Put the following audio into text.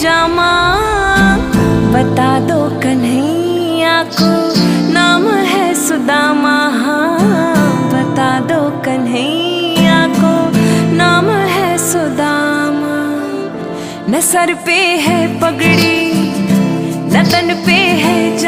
जामा। बता दो कन्हैया को, नाम है सुदामा। बता दो कन्हैया को, नाम है सुदामा। न सर पे है पगड़ी